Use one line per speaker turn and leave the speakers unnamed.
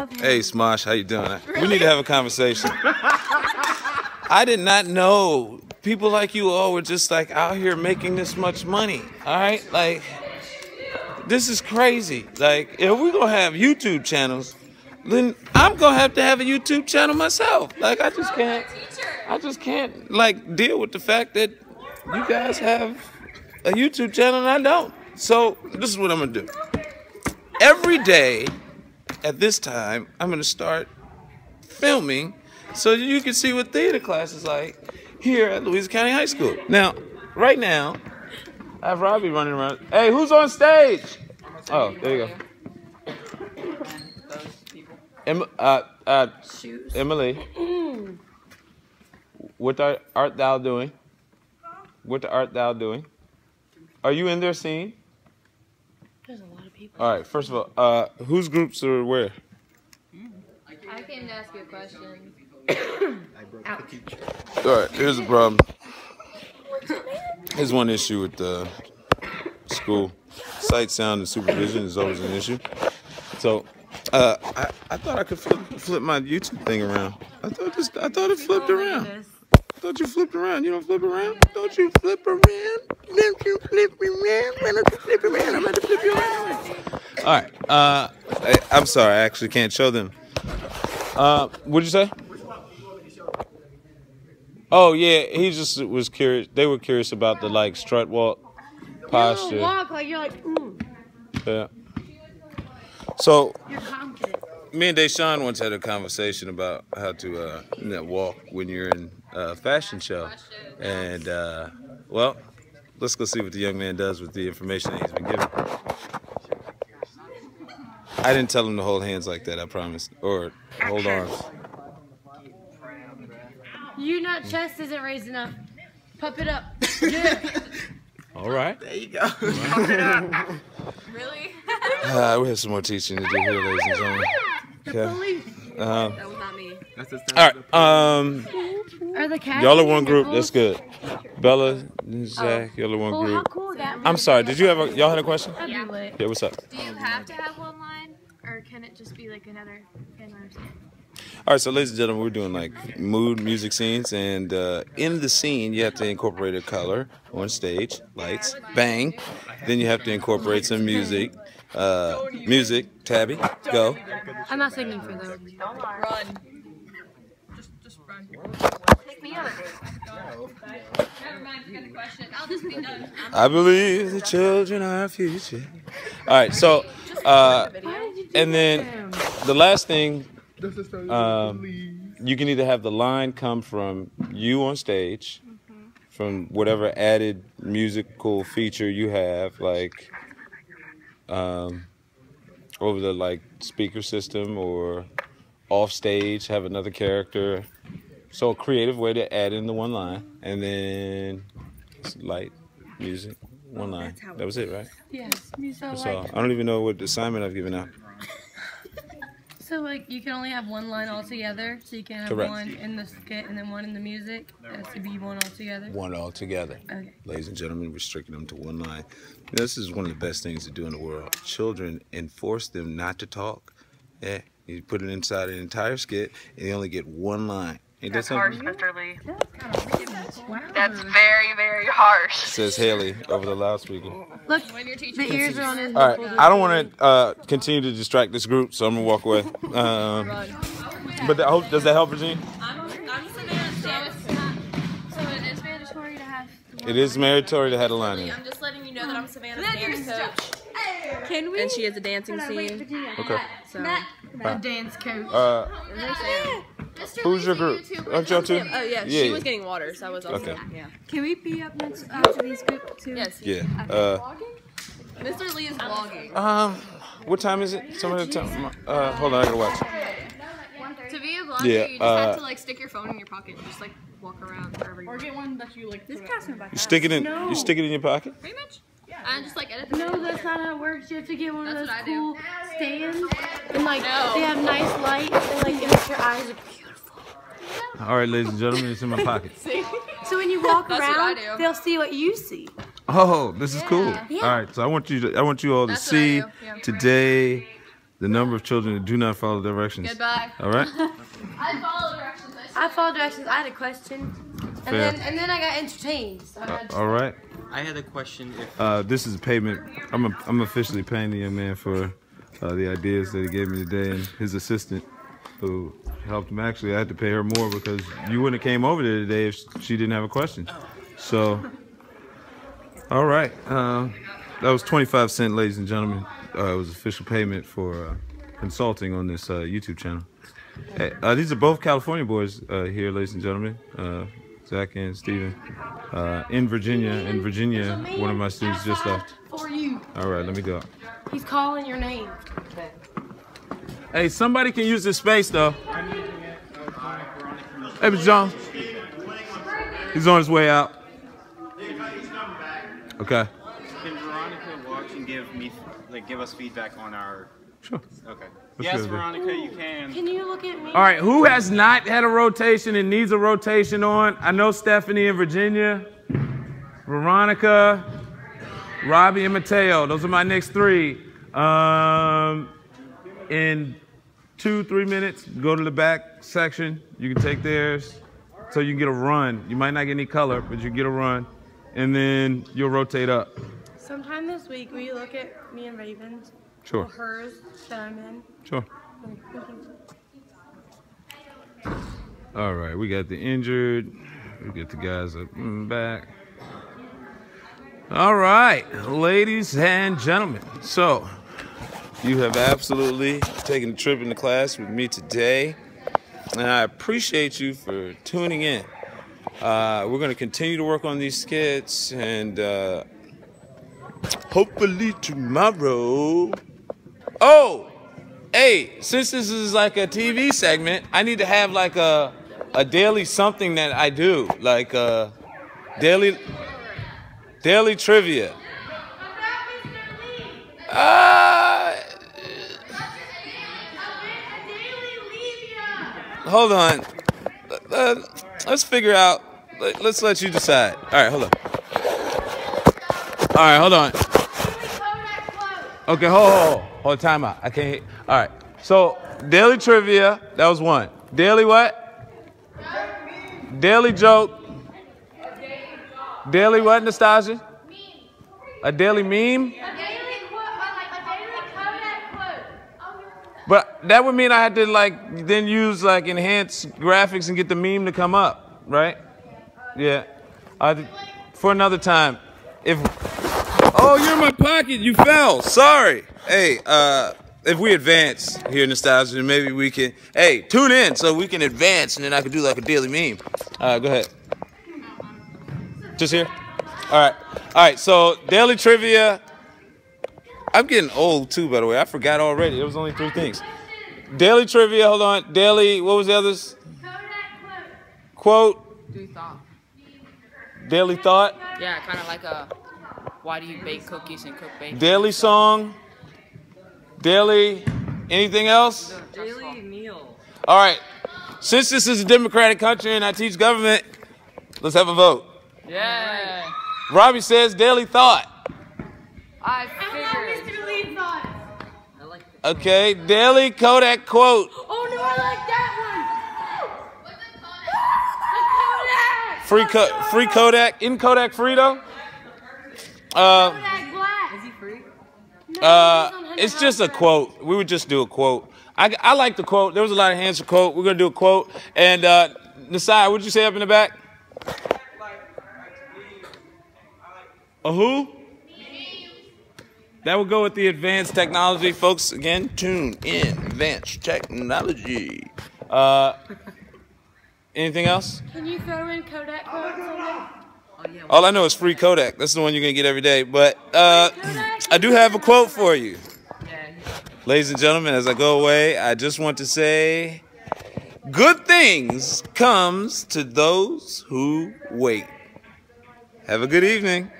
love him.
Hey, Smosh, how you doing? We need to have a conversation. I did not know people like you all were just like out here making this much money. All right, like this is crazy. Like if we're gonna have YouTube channels, then I'm gonna have to have a YouTube channel myself. Like I just can't. I just can't like deal with the fact that you guys have a YouTube channel and I don't. So this is what I'm gonna do. Every day at this time, I'm gonna start filming so you can see what theater class is like here at Louisa County High School. Now, right now, I have Robbie running around. Hey, who's on stage? Oh, there you go. Em, uh, uh, Emily, what art, art thou doing? What art thou doing? Are you in their scene?
There's a lot of people.
All right. First of all, uh, whose groups are where?
I came to ask you a question.
All right. Here's the problem. Here's one issue with the school. Sight, sound, and supervision is always an issue. So, uh, I, I thought I could flip, flip my YouTube thing around. I thought this, I thought it flipped around. I thought you flipped around. You don't flip around. Don't you flip around? Don't you flip around? Why don't you flip around? I'm about to flip you around. All right. Uh, I, I'm sorry. I actually can't show them. Uh, what'd you say? Oh yeah, he just was curious. They were curious about the like strut walk posture.
walk like you're like, ooh,
Yeah. So
you're confident.
me and Deshawn once had a conversation about how to uh, you know, walk when you're in a fashion show, and uh, well, let's go see what the young man does with the information that he's been given. I didn't tell him to hold hands like that. I promise, or hold arms.
You not chest isn't raised enough. Pump it up. Yeah.
All right.
There you go.
Really?
Uh, we have some more teaching to do here, ladies and gentlemen. Okay. Um,
that was not me.
That's the
all right. Um,
Are the cats?
y'all are one group. That's good. Bella, Zach, y'all are one
Well, how
group.
cool that
I'm sorry. Did you have a y'all had a question?
That'd be lit.
Yeah. What's up?
Do you have to have one line, or can it just be like another fan line?
All right, so ladies and gentlemen, we're doing like mood music scenes, and uh, in the scene, you have to incorporate a color on stage, lights, bang. Then you have to incorporate some music. Uh, music, Tabby, go.
I'm not singing for them.
Run. Just, just run.
I believe the children are our future. All right, so, uh, and then the last thing, um, you can either have the line come from you on stage, from whatever added musical feature you have, like um, over the like speaker system or off stage, have another character. So a creative way to add in the one line, and then it's light music, one line. That was it, right?
Yes. So
That's
like,
all. I don't even know what assignment I've given out.
so like, you can only have one line all together. So you can have
Correct.
one in the skit and then one in the music. It has to be one all together.
One all together.
Okay.
Ladies and gentlemen, restricting them to one line. This is one of the best things to do in the world. Children enforce them not to talk. Yeah, you put it inside an entire skit, and they only get one line. Ain't that
That's harsh,
something?
Mr. Lee.
Wow.
That's very, very harsh.
Says Haley over the loudspeaker.
Look,
When your teacher
the ears are on his.
All right, I don't want to uh, continue to distract this group, so I'm gonna walk away. Um, but that, hope, does that help, Virginia?
I'm, I'm Savannah, so it's not. So it is mandatory to have.
It is mandatory to have a line in.
I'm just letting you know that I'm Savannah's dance coach.
Can we?
And she has a dancing scene.
Okay.
So.
The dance coach.
Uh,
Mr.
who's your group? Aren't y'all two?
Oh yeah,
Yeah.
she was getting water, so I was also
Okay.
yeah.
Can we be up next uh, to these group too?
Yes.
Yeah. Uh,
Mr. Lee is vlogging.
um, what time is it? Some of the time. Uh, hold on, I gotta watch.
To be a vlogger,
Yeah,
you just
uh,
have to like stick your phone in your pocket and just like walk around wherever you want.
one that you like.
This passing by.
You stick it in. You stick it in your pocket.
Pretty much. Yeah. And just like edit the
No,
video.
that's not how it works. You have to get one of those
what
cool stands, and like
No.
they have nice light, and like it makes your eyes look beautiful.
All right, ladies and gentlemen, it's in my pocket.
So when you walk
That's what I
around,
do.
they'll see what you see.
Oh, this is cool.
Yeah.
All right, so I want you to I want you all to
That's what I
see
do, yeah.
today the number of children that do not follow directions.
Goodbye.
All right.
I follow directions.
I followed directions. I had a question, and
Fair.
then and then I got entertained. So I
Uh,
had
all right.
I had a question if
Uh, this is a payment. I'm a, I'm officially paying the young man for uh, the ideas that he gave me today, and his assistant, who helped him. Actually, I had to pay her more because you wouldn't have came over there today if she didn't have a question. So, all right. Uh, that was 25 cent, ladies and gentlemen. Uh, it was official payment for uh, consulting on this uh, YouTube channel. Hey, uh, these are both California boys uh, here, ladies and gentlemen. Uh, Zach and Steven. Uh, in Virginia. In Virginia, one of my students just left.
for you.
All right, let me go.
He's calling your name.
Hey, somebody can use this space though. Hey, Mr. Jones. He's on his way out. Okay.
can Veronica watch and give me like give us feedback on our
Sure.
okay.
Let's
yes,
go there.
Veronica, you can.
Can you look at me?
All right, who has not had a rotation and needs a rotation on? I know Stephanie in Virginia, Veronica, Robbie, and Mateo. Those are my next three. Um, in two, three minutes, go to the back section. You can take theirs so you can get a run. You might not get any color, but you get a run. And then you'll rotate up.
Sometime this week, will you look at me and Raven's
Sure,
hers that I'm in?
sure. All right, we got the injured. We get the guys up back. All right, ladies and gentlemen. So, you have absolutely taken a trip into class with me today, and I appreciate you for tuning in. Uh, we're going to continue to work on these skits, and uh, hopefully tomorrow. Oh, hey, since this is like a TV segment, I need to have like a a daily something that I do, like uh daily daily trivia. Uh, hold on. Uh, let's figure out. let- Let's let you decide. All right, hold on. All right, hold on. Okay, hold, hold, hold, hold, time out. I can't hear. All right. So, daily trivia, that was one. Daily what? Daily joke. Daily what, Nastasia? A daily meme? But that would mean I had to like then use like enhanced graphics and get the meme to come up, right? Yeah. Uh, for another time. If Oh, you're in my pocket. You fell. Sorry. Hey, uh, if we advance here in nostalgia, maybe we can. Hey, tune in so we can advance, and then I can do like a daily meme. Right, go ahead. Just here. All right. All right. So daily trivia. I'm getting old too, by the way. I forgot already. There was only three things. Daily trivia. Hold on. Daily. What was the others? Quote.
Do thought.
Daily thought.
Yeah, kind of like a. Why do you bake cookies and cook bacon?
Daily song. Daily. Anything else?
Daily meal.
All right. Since this is a democratic country and I teach government, let's have a vote.
Yeah.
Robbie says daily thought.
I figured.
Okay, daily Kodak quote.
Oh no, I like that one.
Free co- free Kodak. In Kodak free though? Uh,
Kodak Black.
Is he free?
uh, it's just a quote. We would just do a quote. I, I like the quote. There was a lot of hands for quote. We're gonna do a quote. And uh, Nasai, what'd you say up in the back? A who? That would go with the advanced technology, folks. Again, tune in advanced technology. Uh, anything else?
Can you throw in Kodak quotes on there?
Oh yeah.
All I know is free Kodak. That's the one you're gonna get every day. But uh, I do have a quote for you, ladies and gentlemen. As I go away, I just want to say, good things comes to those who wait. Have a good evening.